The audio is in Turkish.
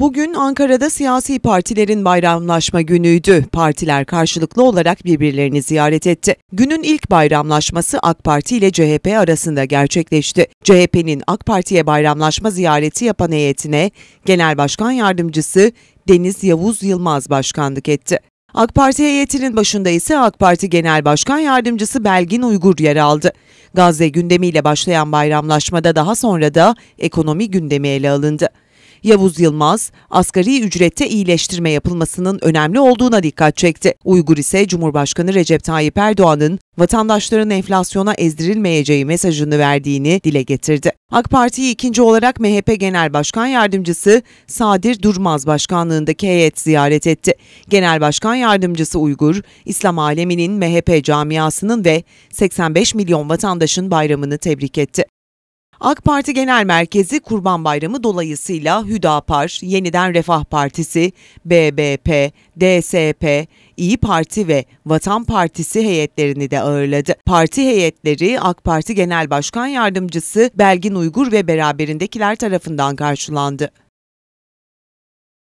Bugün Ankara'da siyasi partilerin bayramlaşma günüydü. Partiler karşılıklı olarak birbirlerini ziyaret etti. Günün ilk bayramlaşması AK Parti ile CHP arasında gerçekleşti. CHP'nin AK Parti'ye bayramlaşma ziyareti yapan heyetine Genel Başkan Yardımcısı Deniz Yavuz Yılmaz başkanlık etti. AK Parti heyetinin başında ise AK Parti Genel Başkan Yardımcısı Belgin Uygur yer aldı. Gazze gündemiyle başlayan bayramlaşmada daha sonra da ekonomi gündemi ele alındı. Yavuz Yılmaz, asgari ücrette iyileştirme yapılmasının önemli olduğuna dikkat çekti. Uygur ise Cumhurbaşkanı Recep Tayyip Erdoğan'ın vatandaşların enflasyona ezdirilmeyeceği mesajını verdiğini dile getirdi. AK Parti'yi ikinci olarak MHP Genel Başkan Yardımcısı Sadir Durmaz başkanlığındaki heyet ziyaret etti. Genel Başkan Yardımcısı Uygur, İslam aleminin MHP camiasının ve 85 milyon vatandaşın bayramını tebrik etti. AK Parti Genel Merkezi Kurban Bayramı dolayısıyla Hüdapar, Yeniden Refah Partisi, BBP, DSP, İyi Parti ve Vatan Partisi heyetlerini de ağırladı. Parti heyetleri AK Parti Genel Başkan Yardımcısı Belgin Uygur ve beraberindekiler tarafından karşılandı.